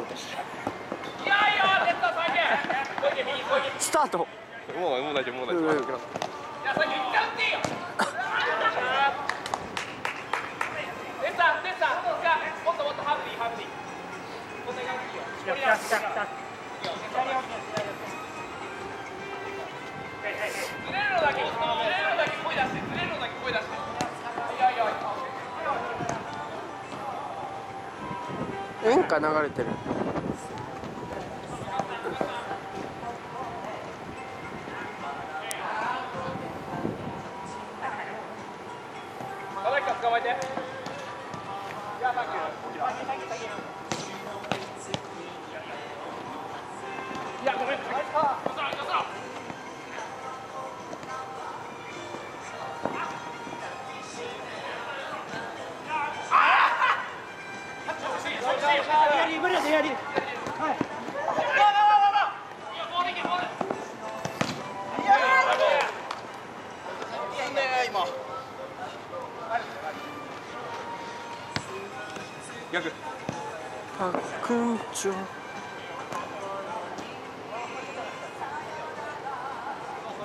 そうですいやいやネット。スタート。もうもう大丈夫もう大丈夫ずれるのだけ声出してずれるのだけ声出して演歌流れてる。ト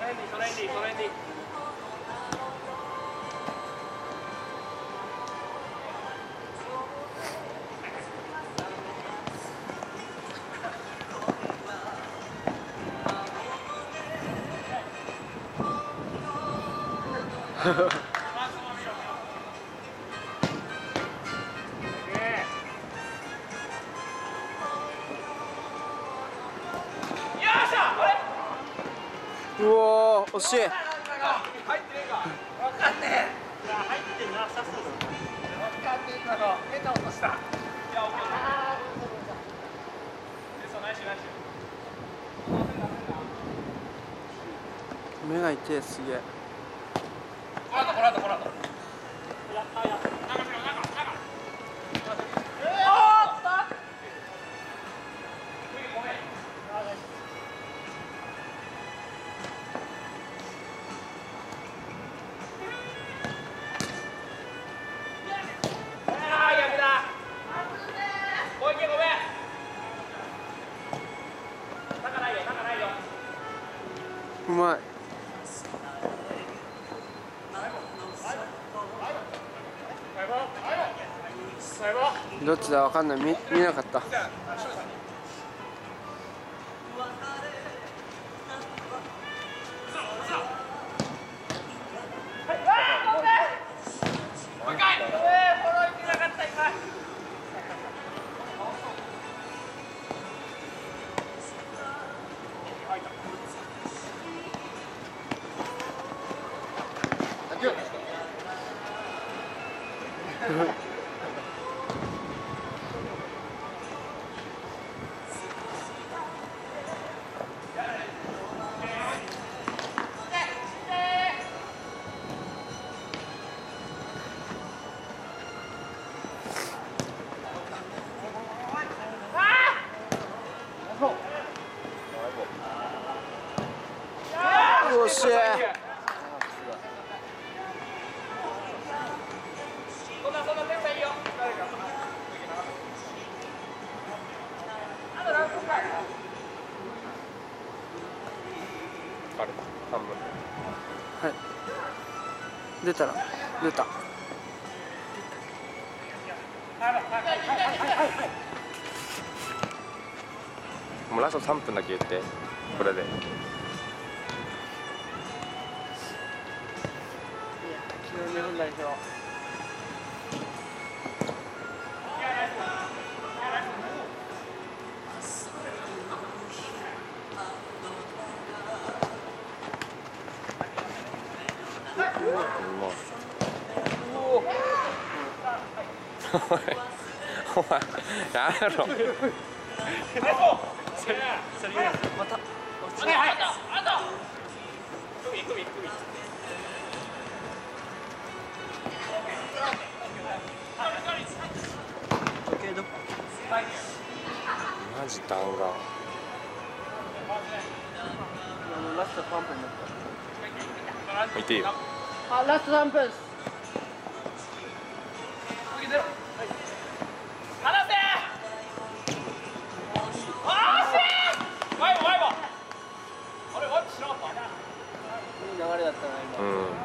レンディトレンディトレンディようおー惜しい入ってねえか分かんねえ入ってなさそう分かんねえ今の変な音しい目が痛いすげえ。この後この後。この後どっちだわかんない。見見なかった。あと何分かある。半分はい。出たら出た。もうラスト3分だけ言ってこれで。昨日日本代表お前やめろ。はい弾が。見てよ。あ、ラスト3分。流れだったな今。うん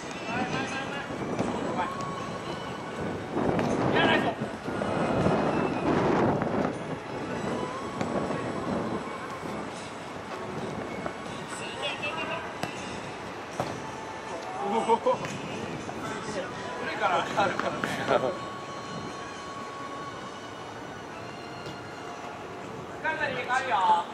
からあるからね。看这里面可以啊。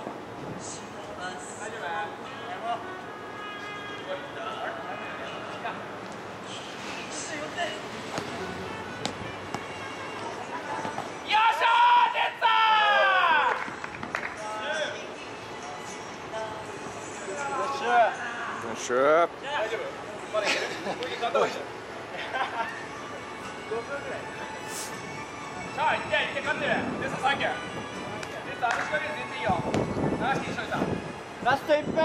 看まだいける頑張ってさあ行って行って勝ってるデスサンキューデスあの仕掛け全然いいよ流して一緒にさラスト1分う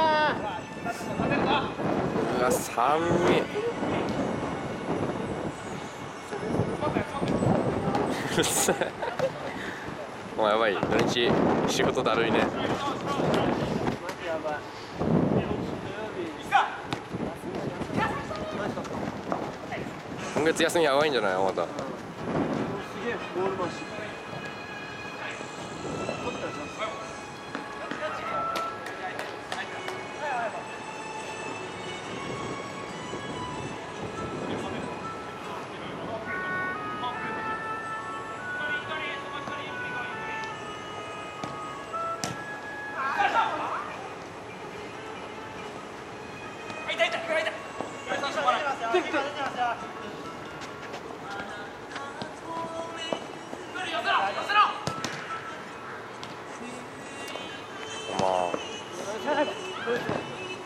わ寒いもうやばい。土日仕事だるいねマジやばい今月休みやばいんじゃない？またすげえボール回し取ったらチャンス痛い痛い痛い痛い出てますよ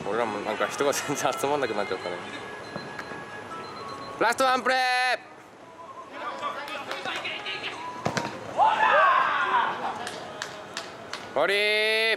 俺らもなんか人が全然集まんなくなっちゃったね。ラストワンプレー。終わり。ー